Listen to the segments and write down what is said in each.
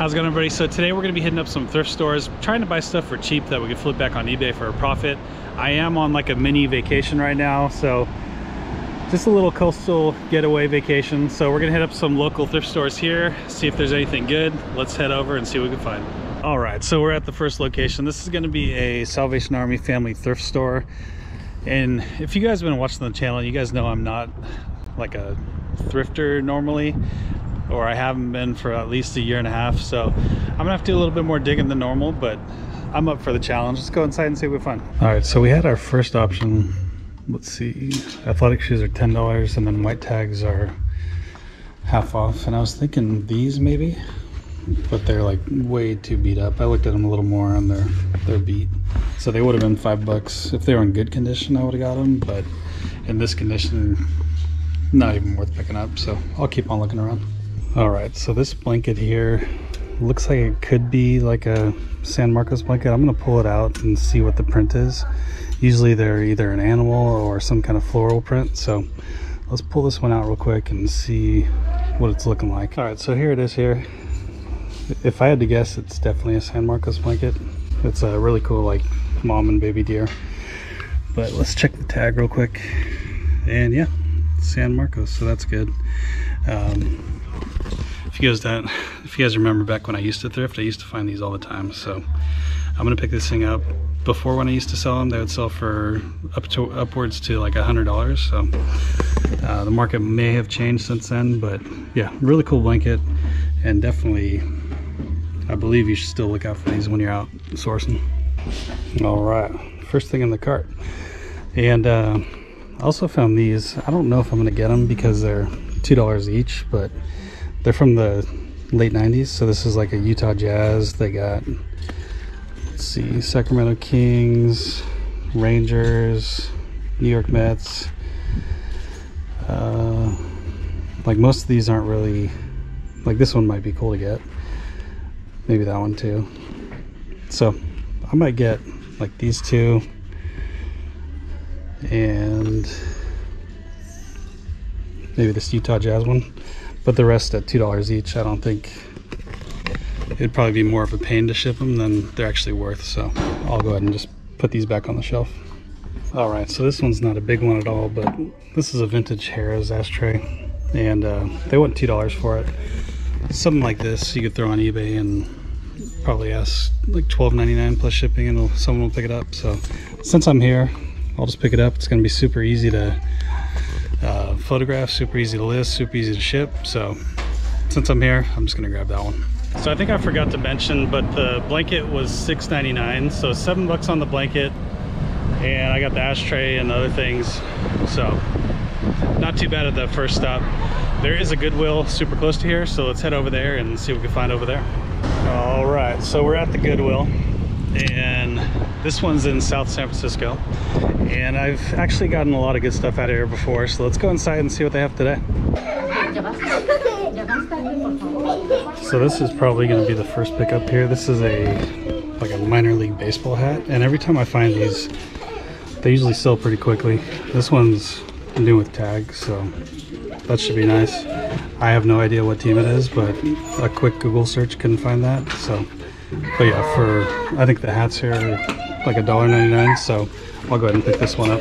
How's it going everybody? So today we're going to be hitting up some thrift stores, trying to buy stuff for cheap that we can flip back on eBay for a profit. I am on like a mini vacation right now, so just a little coastal getaway vacation. So we're going to hit up some local thrift stores here, see if there's anything good. Let's head over and see what we can find. All right, so we're at the first location. This is going to be a Salvation Army family thrift store. And if you guys have been watching the channel, you guys know I'm not like a thrifter normally or I haven't been for at least a year and a half. So I'm gonna have to do a little bit more digging than normal, but I'm up for the challenge. Let's go inside and see what we find. All right, so we had our first option. Let's see, athletic shoes are $10 and then white tags are half off. And I was thinking these maybe, but they're like way too beat up. I looked at them a little more on their, their beat. So they would have been five bucks. If they were in good condition, I would have got them, but in this condition, not even worth picking up. So I'll keep on looking around. All right, so this blanket here looks like it could be like a San Marcos blanket. I'm gonna pull it out and see what the print is. Usually they're either an animal or some kind of floral print. So let's pull this one out real quick and see what it's looking like. All right, so here it is here. If I had to guess, it's definitely a San Marcos blanket. It's a really cool like mom and baby deer. But let's check the tag real quick. And yeah, San Marcos, so that's good. Um, if you guys don't, if you guys remember back when I used to thrift, I used to find these all the time. So I'm gonna pick this thing up. Before when I used to sell them, they would sell for up to upwards to like a hundred dollars. So uh, the market may have changed since then, but yeah, really cool blanket, and definitely, I believe you should still look out for these when you're out sourcing. All right, first thing in the cart, and uh, I also found these. I don't know if I'm gonna get them because they're two dollars each, but they're from the late 90s so this is like a utah jazz. They got let's see sacramento kings rangers new york mets. Uh, like most of these aren't really like this one might be cool to get. Maybe that one too. So i might get like these two. And maybe this utah jazz one but the rest at two dollars each i don't think it'd probably be more of a pain to ship them than they're actually worth so i'll go ahead and just put these back on the shelf. All right so this one's not a big one at all but this is a vintage harris ashtray and uh, they want two dollars for it. Something like this you could throw on ebay and probably ask like $12.99 plus shipping and someone will pick it up so since i'm here i'll just pick it up. It's going to be super easy to photograph, super easy to list, super easy to ship. So since I'm here, I'm just gonna grab that one. So I think I forgot to mention, but the blanket was $6.99, so seven bucks on the blanket, and I got the ashtray and other things. So not too bad at the first stop. There is a Goodwill super close to here, so let's head over there and see what we can find over there. All right, so we're at the Goodwill and this one's in South San Francisco and I've actually gotten a lot of good stuff out of here before so let's go inside and see what they have today. So this is probably going to be the first pickup here. This is a like a minor league baseball hat and every time I find these they usually sell pretty quickly. This one's new with tags so that should be nice. I have no idea what team it is but a quick Google search couldn't find that so but yeah, for I think the hats here like a dollar ninety nine. So I'll go ahead and pick this one up.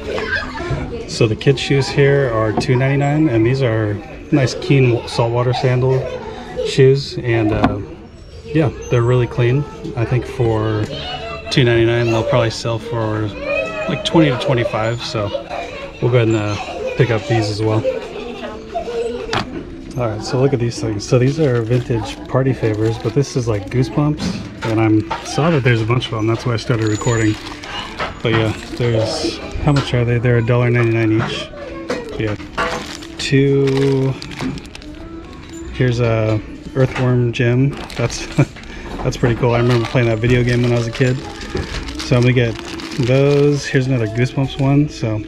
So the kids' shoes here are two ninety nine, and these are nice keen saltwater sandal shoes, and uh, yeah, they're really clean. I think for two ninety nine, they'll probably sell for like twenty to twenty five. So we'll go ahead and uh, pick up these as well. All right, so look at these things. So these are vintage party favors, but this is like Goosebumps, and I saw that there's a bunch of them. That's why I started recording. But yeah, there's, how much are they? They're $1.99 each. Yeah, two, here's a Earthworm Jim. That's, that's pretty cool. I remember playing that video game when I was a kid. So I'm gonna get those. Here's another Goosebumps one. So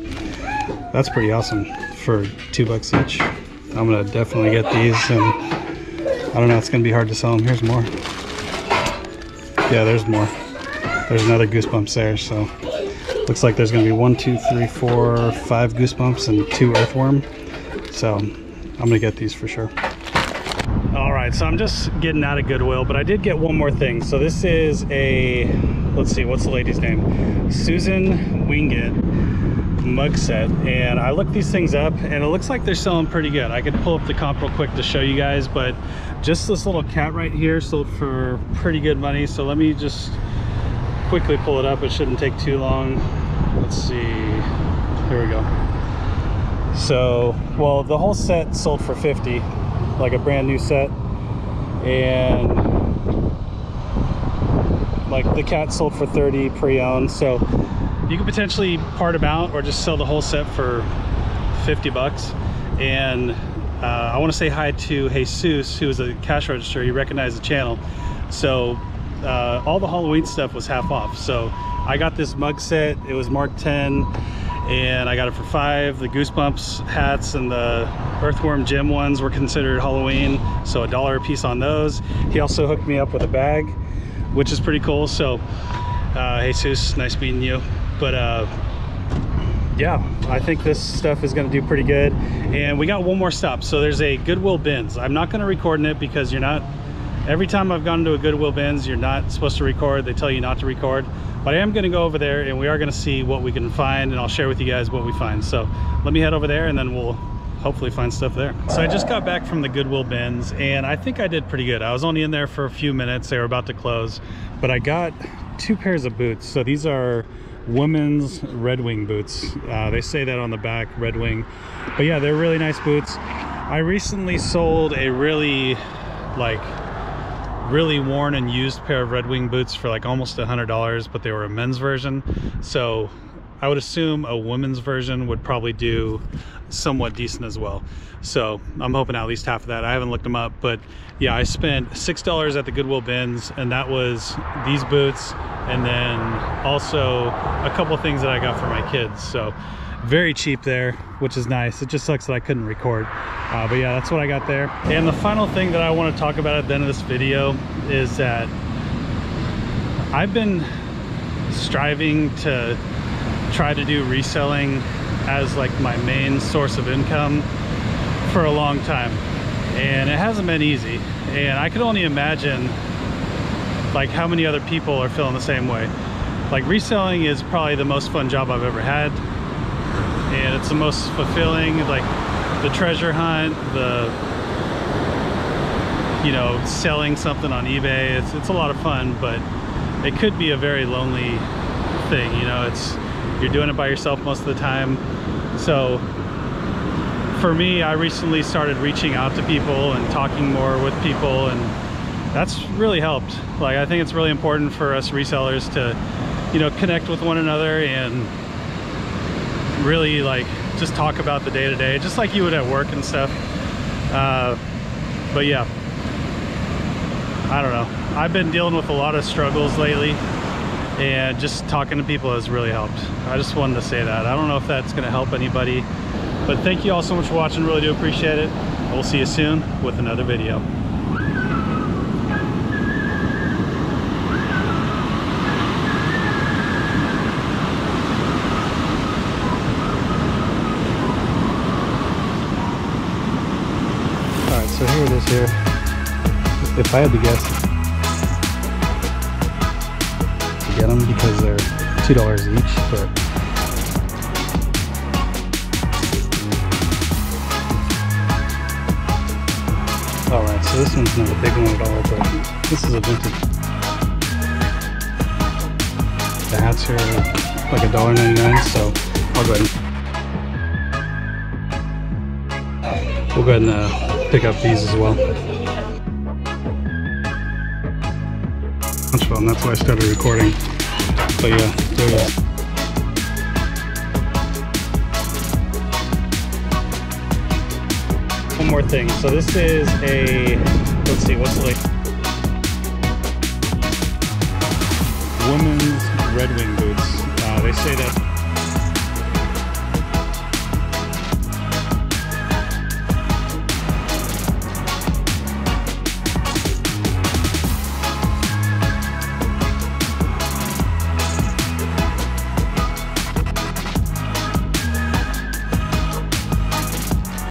that's pretty awesome for two bucks each. I'm gonna definitely get these and I don't know, it's gonna be hard to sell them. Here's more. Yeah, there's more. There's another Goosebumps there, so looks like there's gonna be one, two, three, four, five Goosebumps and two Earthworm. So I'm gonna get these for sure. All right, so I'm just getting out of Goodwill, but I did get one more thing. So this is a, let's see, what's the lady's name? Susan Winget mug set. And I looked these things up and it looks like they're selling pretty good. I could pull up the comp real quick to show you guys, but just this little cat right here sold for pretty good money. So let me just quickly pull it up. It shouldn't take too long. Let's see, here we go. So, well, the whole set sold for 50, like a brand new set. And like the cat sold for 30 pre-owned. So you could potentially part them out or just sell the whole set for 50 bucks. And uh, I want to say hi to Jesus, who is a cash register. He recognized the channel. So uh, all the Halloween stuff was half off. So I got this mug set. It was marked 10 and I got it for five. The Goosebumps hats and the Earthworm Jim ones were considered Halloween, so a dollar a piece on those. He also hooked me up with a bag, which is pretty cool. So, uh, Jesus, nice meeting you. But uh, yeah, I think this stuff is gonna do pretty good. And we got one more stop. So there's a Goodwill bins. I'm not gonna record in it because you're not, every time I've gone to a Goodwill bins, you're not supposed to record. They tell you not to record but I am to go over there and we are to see what we can find and I'll share with you guys what we find. So let me head over there and then we'll hopefully find stuff there. So I just got back from the Goodwill bins and I think I did pretty good. I was only in there for a few minutes. They were about to close, but I got two pairs of boots. So these are women's Red Wing boots. Uh, they say that on the back, Red Wing. But yeah, they're really nice boots. I recently sold a really like really worn and used pair of Red Wing boots for like almost a hundred dollars but they were a men's version so I would assume a women's version would probably do somewhat decent as well. So I'm hoping at least half of that. I haven't looked them up but yeah I spent six dollars at the Goodwill bins and that was these boots and then also a couple things that I got for my kids. So very cheap there which is nice. It just sucks that i couldn't record. Uh, but yeah that's what i got there. And the final thing that i want to talk about at the end of this video is that i've been striving to try to do reselling as like my main source of income for a long time. And it hasn't been easy. And i could only imagine like how many other people are feeling the same way. Like reselling is probably the most fun job i've ever had. And it's the most fulfilling like the treasure hunt the you know selling something on ebay. It's, it's a lot of fun but it could be a very lonely thing you know? It's you're doing it by yourself most of the time. So for me i recently started reaching out to people and talking more with people and that's really helped. Like i think it's really important for us resellers to you know connect with one another and really like just talk about the day-to-day -day, just like you would at work and stuff. Uh, but yeah. I don't know. I've been dealing with a lot of struggles lately and just talking to people has really helped. I just wanted to say that. I don't know if that's gonna help anybody but thank you all so much for watching. Really do appreciate it. We'll see you soon with another video. All right, so here it is here. If I had to guess, get them because they're two dollars each, but all right. So this one's not a big one at all, but this is a vintage. The hats here are like a dollar ninety-nine, so I'll go ahead. And, we'll go ahead and. Uh, pick up these as well. That's fun, that's why I started recording. But yeah, there we go. One more thing. So this is a, let's see, what's the like? Women's Red Wing boots. Uh, they say that